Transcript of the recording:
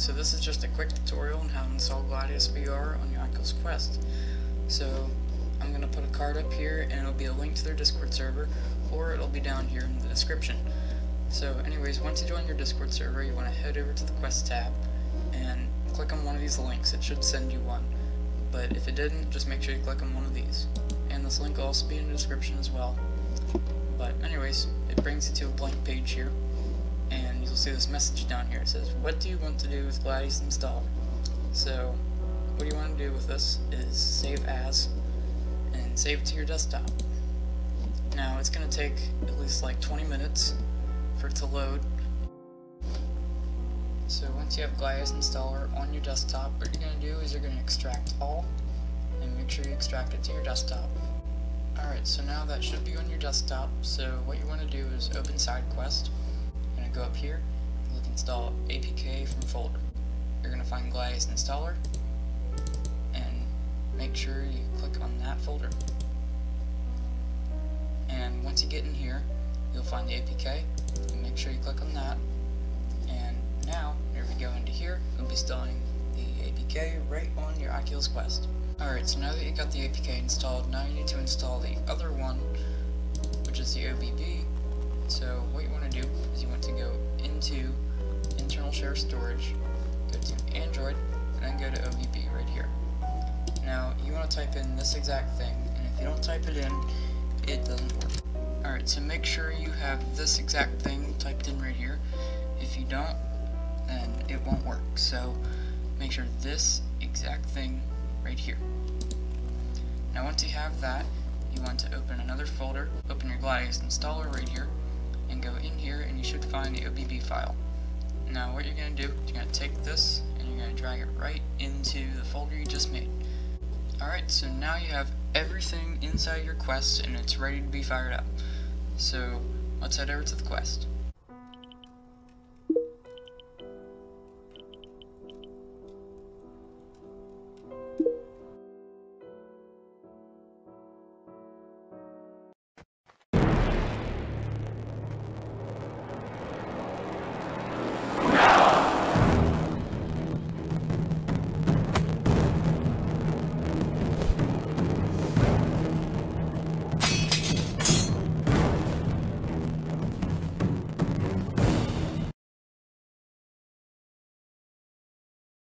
So this is just a quick tutorial on how to install Gladius VR on your Oculus Quest. So I'm going to put a card up here and it'll be a link to their Discord server or it'll be down here in the description. So anyways, once you join your Discord server, you want to head over to the Quest tab and click on one of these links. It should send you one. But if it didn't, just make sure you click on one of these. And this link will also be in the description as well. But anyways, it brings you to a blank page here. You'll see this message down here. It says, what do you want to do with Gladius installed? So, what you want to do with this is save as, and save it to your desktop. Now, it's going to take at least like 20 minutes for it to load. So once you have Gladius installer on your desktop, what you're going to do is you're going to extract all, and make sure you extract it to your desktop. Alright, so now that should be on your desktop, so what you want to do is open SideQuest, go up here, click install APK from folder. You're going to find Gladius installer, and make sure you click on that folder. And once you get in here, you'll find the APK, and make sure you click on that, and now, here we go into here, we'll be installing the APK right on your Oculus Quest. Alright, so now that you got the APK installed, now you need to install the other one, which is the OBB. So what you want to do is you want to go into internal share storage, go to Android, and then go to OBB right here. Now, you want to type in this exact thing, and if you don't type it in, it doesn't work. Alright, so make sure you have this exact thing typed in right here. If you don't, then it won't work. So make sure this exact thing right here. Now once you have that, you want to open another folder, open your Gladius installer right here, and go in here and you should find the OBB file. Now what you're going to do, you're going to take this and you're going to drag it right into the folder you just made. Alright, so now you have everything inside your quest and it's ready to be fired up. So let's head over to the quest.